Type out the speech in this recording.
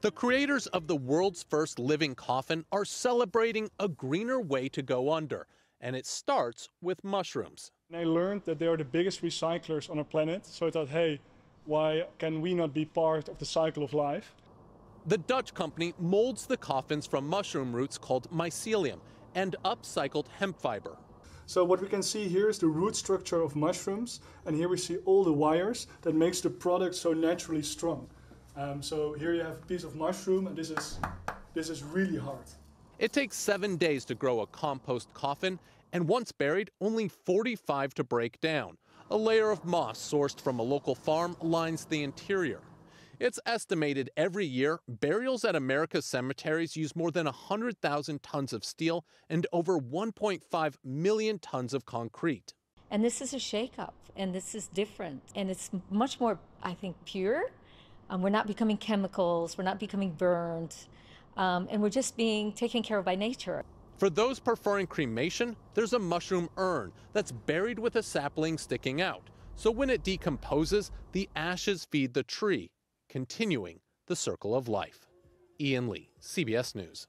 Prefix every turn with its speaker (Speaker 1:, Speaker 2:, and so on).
Speaker 1: The creators of the world's first living coffin are celebrating a greener way to go under, and it starts with mushrooms.
Speaker 2: I learned that they are the biggest recyclers on our planet, so I thought, hey, why can we not be part of the cycle of life?
Speaker 1: The Dutch company molds the coffins from mushroom roots called mycelium and upcycled hemp fiber.
Speaker 2: So what we can see here is the root structure of mushrooms, and here we see all the wires that makes the product so naturally strong. Um, so here you have a piece of mushroom, and this is, this is really hard.
Speaker 1: It takes seven days to grow a compost coffin, and once buried, only 45 to break down. A layer of moss sourced from a local farm lines the interior. It's estimated every year burials at America's cemeteries use more than 100,000 tons of steel and over 1.5 million tons of concrete.
Speaker 3: And this is a shakeup, and this is different, and it's much more, I think, pure. Um, we're not becoming chemicals, we're not becoming burned, um, and we're just being taken care of by nature.
Speaker 1: For those preferring cremation, there's a mushroom urn that's buried with a sapling sticking out. So when it decomposes, the ashes feed the tree, continuing the circle of life. Ian Lee, CBS News.